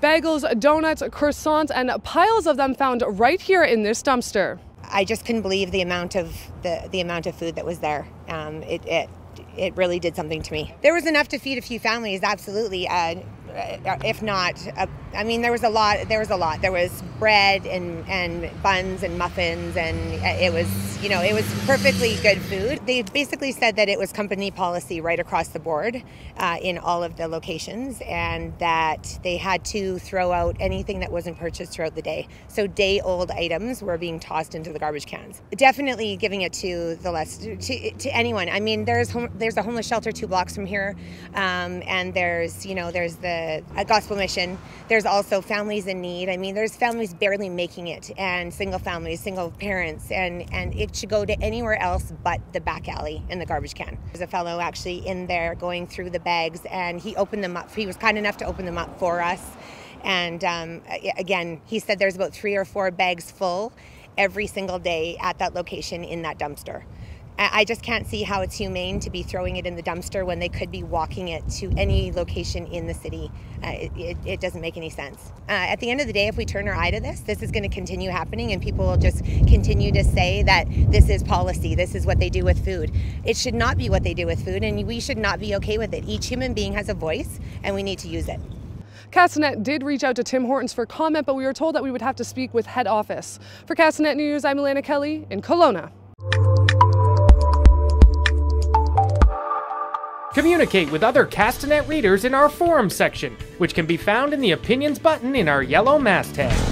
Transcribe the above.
Bagels, donuts, croissants, and piles of them found right here in this dumpster. I just couldn't believe the amount of the, the amount of food that was there. Um, it, it it really did something to me. There was enough to feed a few families, absolutely. Uh, if not, uh, I mean, there was a lot. There was a lot. There was bread and and buns and muffins, and it was you know it was perfectly good food. They basically said that it was company policy right across the board uh, in all of the locations, and that they had to throw out anything that wasn't purchased throughout the day. So day old items were being tossed into the garbage cans. Definitely giving it to the less to, to anyone. I mean, there's home, there's a homeless shelter two blocks from here, um, and there's you know there's the gospel mission. There's also families in need. I mean, there's families barely making it, and single families, single parents, and and it should go to anywhere else but the back alley in the garbage can. There's a fellow actually in there going through the bags, and he opened them up. He was kind enough to open them up for us. And um, again, he said there's about three or four bags full every single day at that location in that dumpster. I just can't see how it's humane to be throwing it in the dumpster when they could be walking it to any location in the city. Uh, it, it, it, doesn't make any sense. Uh, at the end of the day, if we turn our eye to this, this is going to continue happening, and people will just continue to say that this is policy, this is what they do with food. It should not be what they do with food, and we should not be okay with it. Each human being has a voice, and we need to use it. Castanet did reach out to Tim Hortons for comment, but we were told that we would have to speak with head office. For Castanet News, I'm Alanna Kelly in Kelowna. Communicate with other Castanet readers in our forum section, which can be found in the opinions button in our yellow masthead.